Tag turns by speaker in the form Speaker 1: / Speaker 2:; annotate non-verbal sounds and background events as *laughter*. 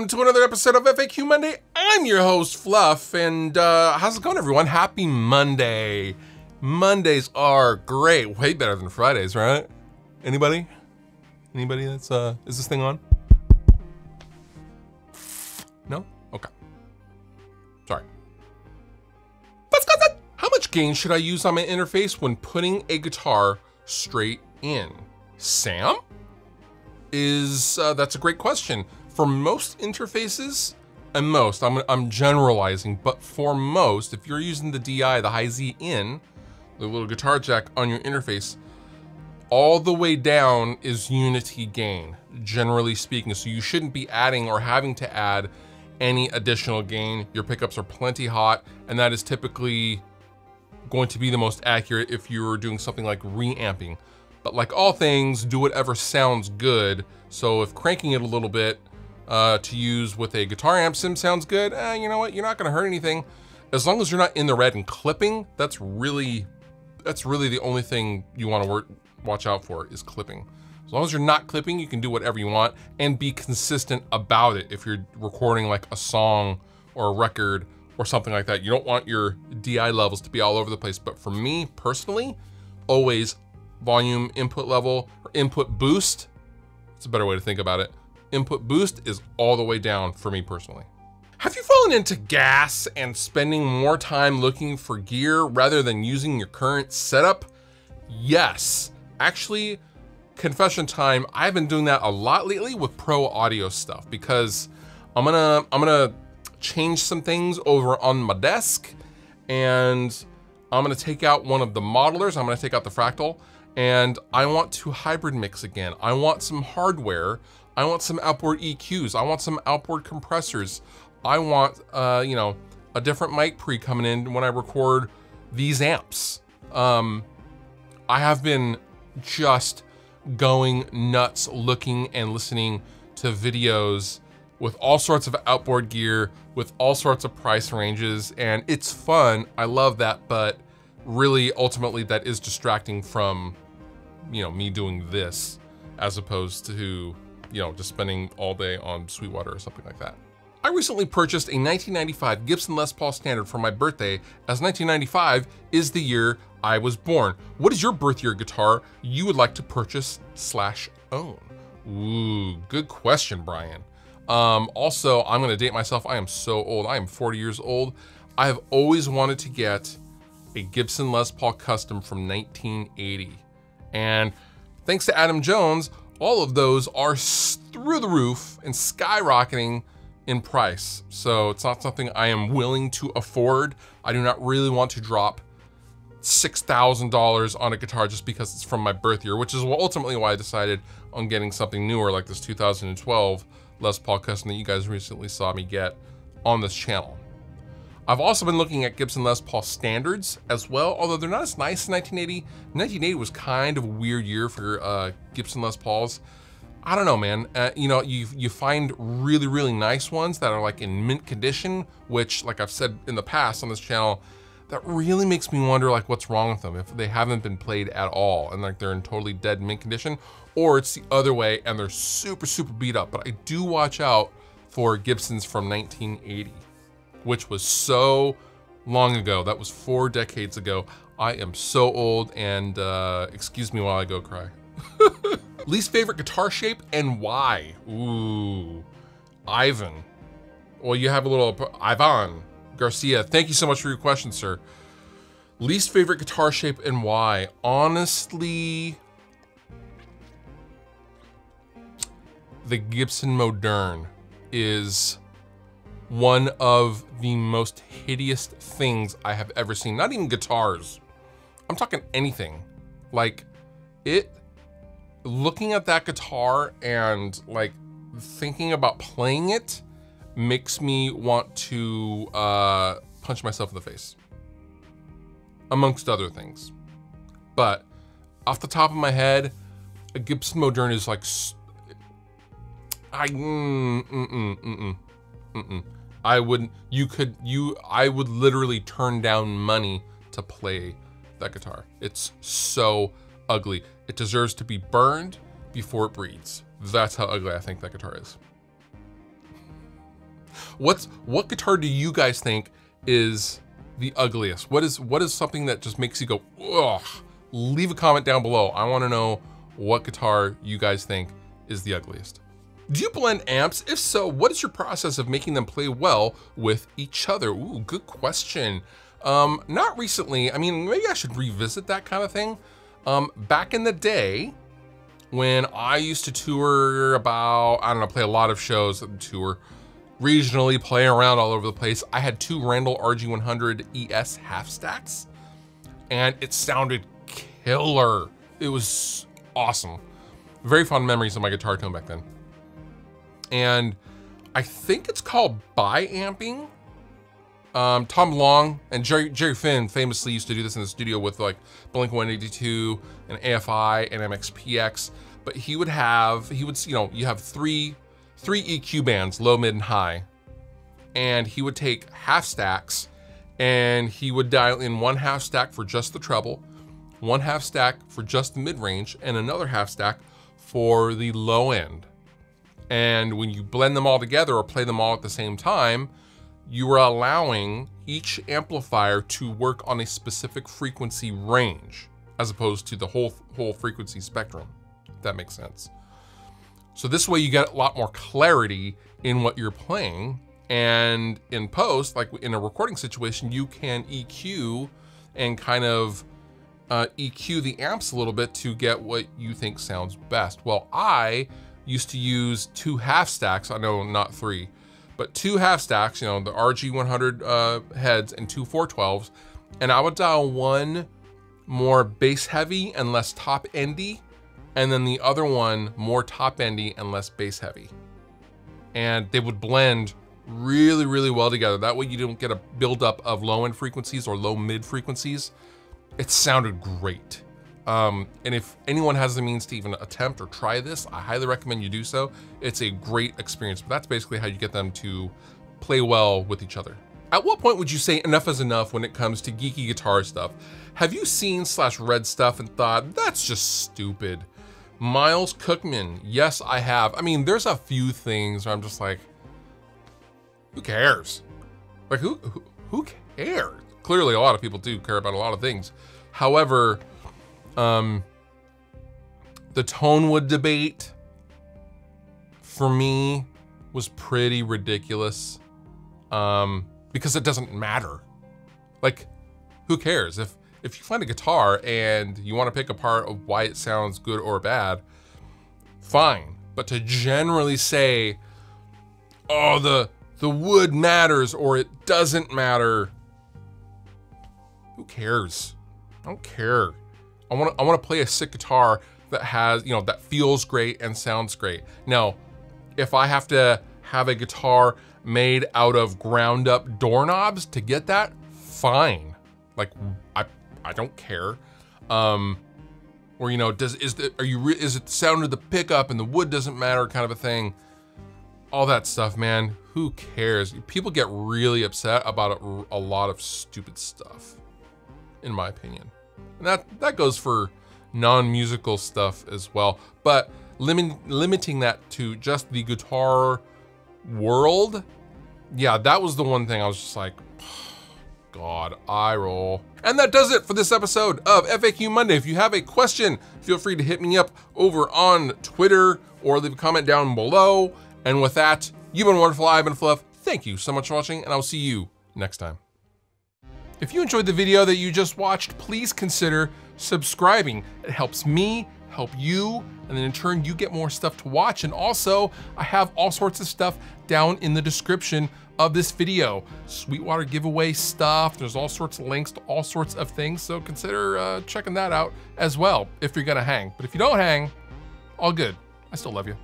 Speaker 1: welcome to another episode of FAQ Monday. I'm your host, Fluff, and uh, how's it going, everyone? Happy Monday. Mondays are great. Way better than Fridays, right? Anybody? Anybody that's, uh, is this thing on? No? Okay. Sorry. Let's go. How much gain should I use on my interface when putting a guitar straight in? Sam? Is, uh, that's a great question. For most interfaces, and most, I'm, I'm generalizing, but for most, if you're using the DI, the high Z in, the little guitar jack on your interface, all the way down is unity gain, generally speaking. So you shouldn't be adding or having to add any additional gain. Your pickups are plenty hot, and that is typically going to be the most accurate if you're doing something like reamping. But like all things, do whatever sounds good. So if cranking it a little bit uh, to use with a guitar amp sim sounds good, eh, you know what? You're not gonna hurt anything. As long as you're not in the red and clipping, that's really, that's really the only thing you wanna watch out for is clipping. As long as you're not clipping, you can do whatever you want and be consistent about it if you're recording like a song or a record or something like that. You don't want your DI levels to be all over the place. But for me personally, always volume input level or input boost. It's a better way to think about it. Input boost is all the way down for me personally. Have you fallen into GAS and spending more time looking for gear rather than using your current setup? Yes. Actually, confession time, I've been doing that a lot lately with pro audio stuff because I'm gonna I'm gonna change some things over on my desk and I'm gonna take out one of the modelers, I'm gonna take out the Fractal, and I want to hybrid mix again. I want some hardware, I want some outboard EQs, I want some outboard compressors, I want, uh, you know, a different mic pre coming in when I record these amps. Um, I have been just going nuts looking and listening to videos with all sorts of outboard gear, with all sorts of price ranges, and it's fun. I love that, but really ultimately that is distracting from, you know, me doing this as opposed to, you know, just spending all day on Sweetwater or something like that. I recently purchased a 1995 Gibson Les Paul Standard for my birthday, as 1995 is the year I was born. What is your birth year guitar you would like to purchase slash own? Ooh, good question, Brian. Um, also, I'm gonna date myself. I am so old. I am 40 years old. I have always wanted to get a Gibson Les Paul Custom from 1980. And thanks to Adam Jones, all of those are through the roof and skyrocketing in price. So it's not something I am willing to afford. I do not really want to drop $6,000 on a guitar just because it's from my birth year, which is ultimately why I decided on getting something newer like this 2012 Les Paul Custom that you guys recently saw me get on this channel. I've also been looking at Gibson Les Paul standards as well, although they're not as nice in 1980. 1980 was kind of a weird year for uh, Gibson Les Pauls. I don't know, man. Uh, you know, you you find really, really nice ones that are like in mint condition, which, like I've said in the past on this channel, that really makes me wonder like what's wrong with them if they haven't been played at all and like they're in totally dead mint condition or it's the other way and they're super super beat up but I do watch out for Gibsons from 1980 which was so long ago. That was four decades ago. I am so old and uh, excuse me while I go cry. *laughs* Least favorite guitar shape and why? Ooh. Ivan. Well you have a little Ivan Garcia, thank you so much for your question, sir. Least favorite guitar shape and why? Honestly, the Gibson Moderne is one of the most hideous things I have ever seen. Not even guitars. I'm talking anything. Like it, looking at that guitar and like thinking about playing it, makes me want to uh, punch myself in the face, amongst other things. But off the top of my head, a Gibson Moderne is like, I, mm, mm, mm, mm, mm, mm. I would, you could, you, I would literally turn down money to play that guitar. It's so ugly. It deserves to be burned before it breeds. That's how ugly I think that guitar is. What's what guitar do you guys think is the ugliest? What is what is something that just makes you go, ugh? Leave a comment down below. I want to know what guitar you guys think is the ugliest. Do you blend amps? If so, what is your process of making them play well with each other? Ooh, good question. Um, not recently. I mean, maybe I should revisit that kind of thing. Um, back in the day, when I used to tour about, I don't know, play a lot of shows, tour regionally, play around all over the place, I had two Randall RG100 ES half stacks, and it sounded killer. It was awesome. Very fond memories of my guitar tone back then. And I think it's called bi-amping. Um, Tom Long and Jerry, Jerry Finn famously used to do this in the studio with like Blink-182 and AFI and MXPX. But he would have, he would, you know, you have three, three EQ bands, low, mid, and high. And he would take half stacks and he would dial in one half stack for just the treble, one half stack for just the mid range, and another half stack for the low end. And when you blend them all together or play them all at the same time, you are allowing each amplifier to work on a specific frequency range as opposed to the whole, whole frequency spectrum, that makes sense. So this way you get a lot more clarity in what you're playing. And in post, like in a recording situation, you can EQ and kind of uh, EQ the amps a little bit to get what you think sounds best. Well, I used to use two half stacks, I know not three, but two half stacks, you know, the RG100 uh, heads and two 412s, and I would dial one more bass heavy and less top endy, and then the other one more top endy and less bass heavy. And they would blend really, really well together. That way you don't get a buildup of low end frequencies or low mid frequencies. It sounded great. Um, and if anyone has the means to even attempt or try this, I highly recommend you do so. It's a great experience, but that's basically how you get them to play well with each other. At what point would you say enough is enough when it comes to geeky guitar stuff? Have you seen slash read stuff and thought, that's just stupid? Miles Cookman, yes, I have. I mean, there's a few things where I'm just like, who cares? Like, who, who, who cares? Clearly, a lot of people do care about a lot of things. However, um, the Tonewood debate for me was pretty ridiculous um, because it doesn't matter. Like, who cares? If if you find a guitar and you want to pick apart of why it sounds good or bad, fine. But to generally say, oh, the the wood matters or it doesn't matter, who cares? I don't care. I want to I want to play a sick guitar that has, you know, that feels great and sounds great. Now, if I have to have a guitar made out of ground up doorknobs to get that, fine. Like I I don't care. Um or you know, does is the are you is it the sound of the pickup and the wood doesn't matter kind of a thing? All that stuff, man. Who cares? People get really upset about a, a lot of stupid stuff, in my opinion. And that, that goes for non-musical stuff as well. But limit, limiting that to just the guitar world, yeah, that was the one thing eye was just like, *sighs* God, I roll. And that does it for this episode of FAQ Monday. If you have a question, feel free to hit me up over on Twitter or leave a comment down below. And with that, you've been wonderful. I've been Fluff. Thank you so much for watching, and I'll see you next time. If you enjoyed the video that you just watched, please consider subscribing. It helps me, help you, and then in turn you get more stuff to watch. And also, I have all sorts of stuff down in the description of this video. Sweetwater giveaway stuff, there's all sorts of links to all sorts of things, so consider uh, checking that out as well if you're gonna hang. But if you don't hang, all good. I still love you.